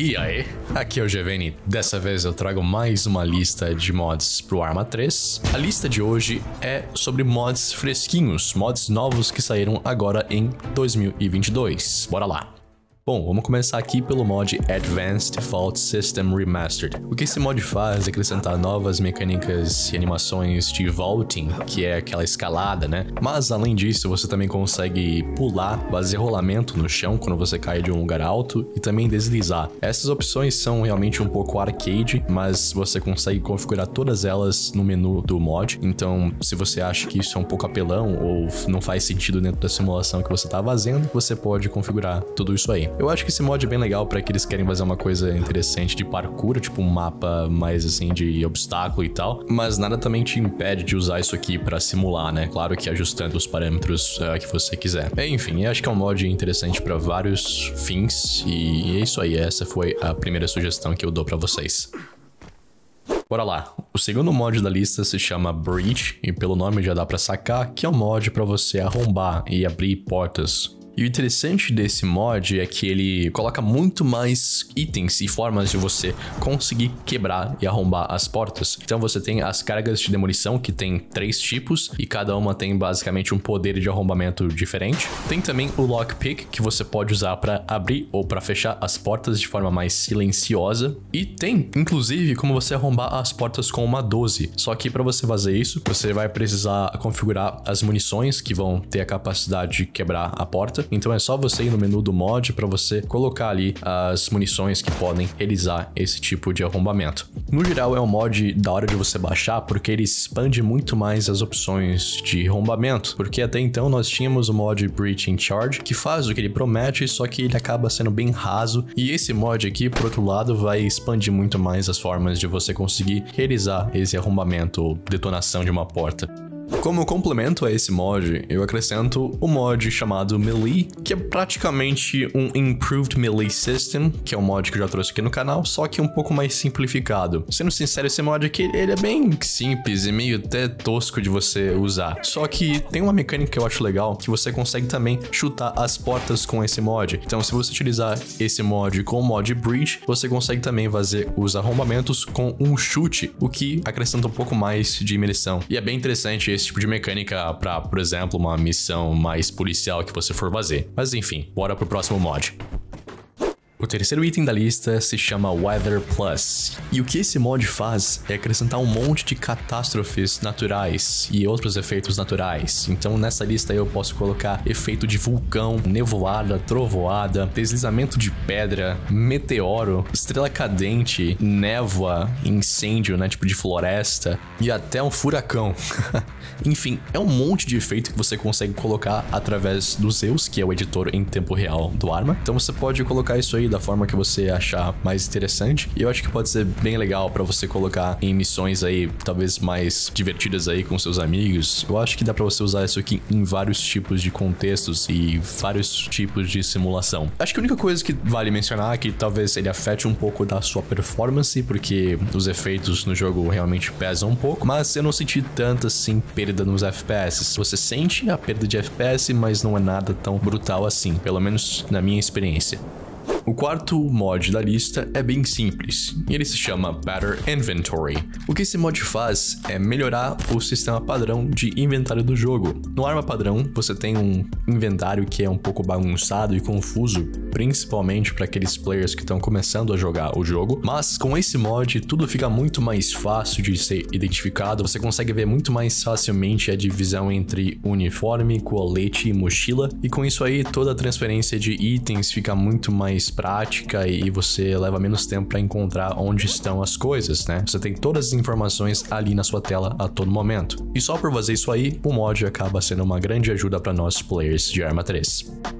E aí, aqui é o GVN. Dessa vez eu trago mais uma lista de mods pro Arma 3. A lista de hoje é sobre mods fresquinhos, mods novos que saíram agora em 2022. Bora lá! Bom, vamos começar aqui pelo mod Advanced Default System Remastered. O que esse mod faz é acrescentar novas mecânicas e animações de vaulting, que é aquela escalada, né? Mas além disso, você também consegue pular, fazer rolamento no chão quando você cai de um lugar alto e também deslizar. Essas opções são realmente um pouco arcade, mas você consegue configurar todas elas no menu do mod. Então, se você acha que isso é um pouco apelão ou não faz sentido dentro da simulação que você está fazendo, você pode configurar tudo isso aí. Eu acho que esse mod é bem legal para que eles querem fazer uma coisa interessante de parkour, tipo um mapa mais assim de obstáculo e tal, mas nada também te impede de usar isso aqui para simular, né? Claro que ajustando os parâmetros uh, que você quiser. Enfim, acho que é um mod interessante para vários fins e é isso aí. Essa foi a primeira sugestão que eu dou para vocês. Bora lá. O segundo mod da lista se chama Breach e pelo nome já dá para sacar que é um mod para você arrombar e abrir portas e o interessante desse mod é que ele coloca muito mais itens e formas de você conseguir quebrar e arrombar as portas. Então você tem as cargas de demolição, que tem três tipos, e cada uma tem basicamente um poder de arrombamento diferente. Tem também o lockpick, que você pode usar para abrir ou para fechar as portas de forma mais silenciosa. E tem, inclusive, como você arrombar as portas com uma 12. Só que para você fazer isso, você vai precisar configurar as munições que vão ter a capacidade de quebrar a porta. Então é só você ir no menu do mod para você colocar ali as munições que podem realizar esse tipo de arrombamento. No geral é um mod da hora de você baixar porque ele expande muito mais as opções de arrombamento, porque até então nós tínhamos o mod Breach in Charge que faz o que ele promete, só que ele acaba sendo bem raso e esse mod aqui, por outro lado, vai expandir muito mais as formas de você conseguir realizar esse arrombamento ou detonação de uma porta. Como complemento a esse mod, eu acrescento o mod chamado Melee, que é praticamente um Improved Melee System, que é um mod que eu já trouxe aqui no canal, só que um pouco mais simplificado. Sendo sincero, esse mod aqui, ele é bem simples e meio até tosco de você usar. Só que tem uma mecânica que eu acho legal, que você consegue também chutar as portas com esse mod. Então, se você utilizar esse mod com o mod Breach, você consegue também fazer os arrombamentos com um chute, o que acrescenta um pouco mais de imersão. E é bem interessante esse tipo de mecânica para, por exemplo, uma missão mais policial que você for fazer. Mas enfim, bora pro próximo mod. O terceiro item da lista se chama Weather Plus, e o que esse mod faz é acrescentar um monte de catástrofes naturais e outros efeitos naturais. Então nessa lista eu posso colocar efeito de vulcão, nevoada, trovoada, deslizamento de pedra, meteoro, estrela cadente, névoa, incêndio, né, tipo de floresta e até um furacão. Enfim, é um monte de efeito que você consegue colocar através do Zeus, que é o editor em tempo real do Arma. Então você pode colocar isso aí da forma que você achar mais interessante. E eu acho que pode ser bem legal para você colocar em missões aí, talvez mais divertidas aí com seus amigos. Eu acho que dá para você usar isso aqui em vários tipos de contextos e vários tipos de simulação. Acho que a única coisa que vale mencionar é que talvez ele afete um pouco da sua performance, porque os efeitos no jogo realmente pesam um pouco, mas eu não senti tanta assim perda nos FPS. Você sente a perda de FPS, mas não é nada tão brutal assim, pelo menos na minha experiência. O quarto mod da lista é bem simples, e ele se chama Better Inventory. O que esse mod faz é melhorar o sistema padrão de inventário do jogo. No arma padrão, você tem um inventário que é um pouco bagunçado e confuso, principalmente para aqueles players que estão começando a jogar o jogo, mas com esse mod tudo fica muito mais fácil de ser identificado, você consegue ver muito mais facilmente a divisão entre uniforme, colete e mochila, e com isso aí toda a transferência de itens fica muito mais prática e você leva menos tempo para encontrar onde estão as coisas, né? Você tem todas as informações ali na sua tela a todo momento. E só por fazer isso aí, o mod acaba sendo uma grande ajuda para nós players de Arma 3.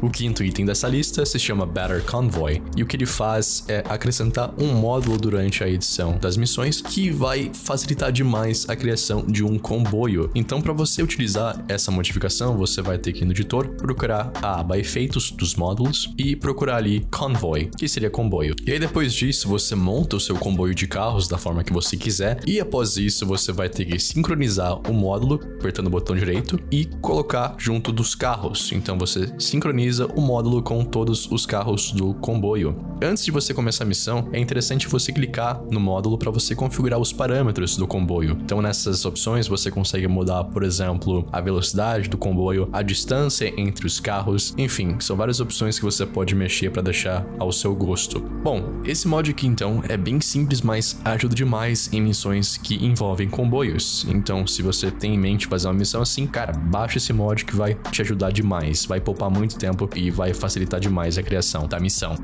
O quinto item dessa lista se chama Better Convoy, e o que ele faz é acrescentar um módulo durante a edição das missões que vai facilitar demais a criação de um comboio. Então, para você utilizar essa modificação, você vai ter que no editor, procurar a aba Efeitos dos módulos e procurar ali Convoy, que seria comboio. E aí depois disso, você monta o seu comboio de carros da forma que você quiser, e após isso, você vai ter que sincronizar o módulo, apertando o botão direito, e colocar junto dos carros. Então você sincroniza customiza o módulo com todos os carros do comboio. Antes de você começar a missão, é interessante você clicar no módulo para você configurar os parâmetros do comboio. Então, nessas opções, você consegue mudar, por exemplo, a velocidade do comboio, a distância entre os carros, enfim, são várias opções que você pode mexer para deixar ao seu gosto. Bom, esse mod aqui então é bem simples, mas ajuda demais em missões que envolvem comboios. Então, se você tem em mente fazer uma missão assim, cara, baixa esse mod que vai te ajudar demais, vai poupar muito tempo e vai facilitar demais a criação da missão.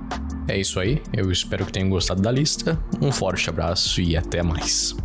É isso aí, eu espero que tenham gostado da lista. Um forte abraço e até mais.